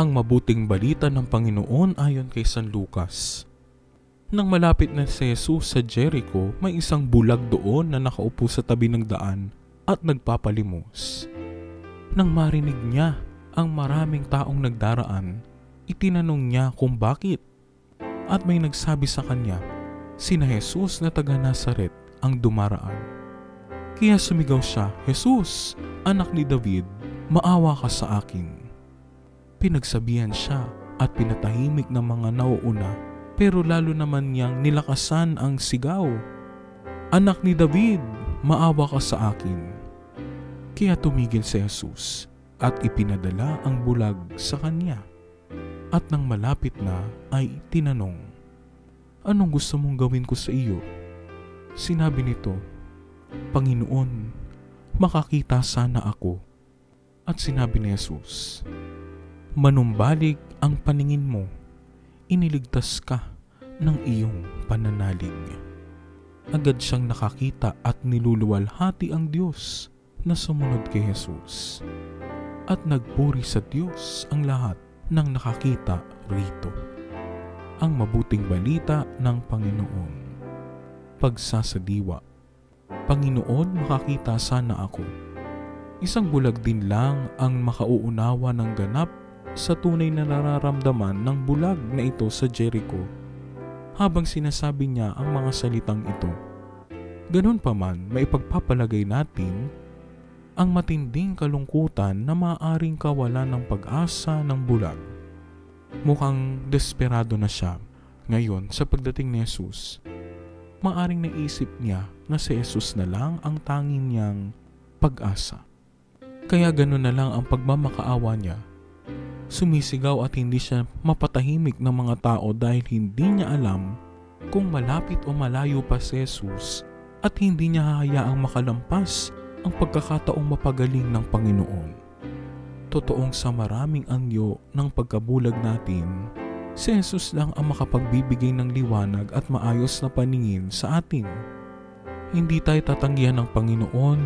Ang mabuting balita ng Panginoon ayon kay San Lucas. Nang malapit na si Jesus sa Jericho, may isang bulag doon na nakaupo sa tabi ng daan at nagpapalimos. Nang marinig niya ang maraming taong nagdaraan, itinanong niya kung bakit. At may nagsabi sa kanya, sina Jesus na taga Nazaret ang dumaraan. Kaya sumigaw siya, Jesus, anak ni David, maawa ka sa akin. Pinagsabihan siya at pinatahimik ng mga nauuna pero lalo naman niyang nilakasan ang sigaw. Anak ni David, maawa ka sa akin. Kaya tumigil si Jesus at ipinadala ang bulag sa kanya. At nang malapit na ay tinanong, Anong gusto mong gawin ko sa iyo? Sinabi nito, Panginoon, makakita sana ako. At sinabi ni Jesus, Manumbalik ang paningin mo, iniligtas ka ng iyong pananalig. Agad siyang nakakita at niluluwalhati ang Diyos na sumunod kay Jesus. At nagpuri sa Diyos ang lahat ng nakakita rito. Ang mabuting balita ng Panginoon. Pagsasadiwa. Panginoon, makakita sana ako. Isang bulag din lang ang makauunawa ng ganap sa tunay na nararamdaman ng bulag na ito sa Jericho habang sinasabi niya ang mga salitang ito. Ganun pa man, maipagpapalagay natin ang matinding kalungkutan na maaaring kawalan ng pag-asa ng bulag. Mukhang desperado na siya ngayon sa pagdating ni Jesus. Maaring naisip niya na si Jesus na lang ang tanging niyang pag-asa. Kaya ganun na lang ang pagmamakaawa niya Sumisigaw at hindi siya mapatahimik ng mga tao dahil hindi niya alam kung malapit o malayo pa si Jesus at hindi niya hahayaang makalampas ang pagkakataong mapagaling ng Panginoon. Totoong sa maraming anyo ng pagkabulag natin, si Jesus lang ang makapagbibigay ng liwanag at maayos na paningin sa atin. Hindi tayo tatanggihan ng Panginoon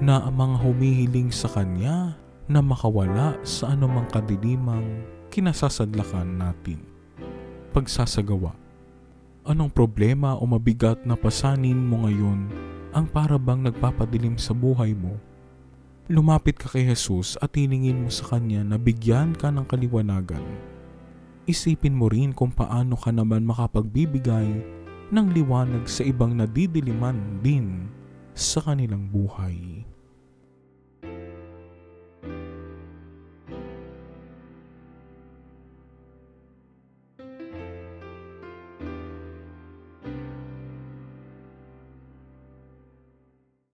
na ang mga humihiling sa Kanya na makawala sa anumang kadilimang kinasasadlakan natin. Pagsasagawa Anong problema o mabigat na pasanin mo ngayon ang para bang nagpapadilim sa buhay mo? Lumapit ka kay Jesus at hiningin mo sa Kanya na bigyan ka ng kaliwanagan. Isipin mo rin kung paano ka naman makapagbibigay ng liwanag sa ibang nadidiliman din sa kanilang buhay.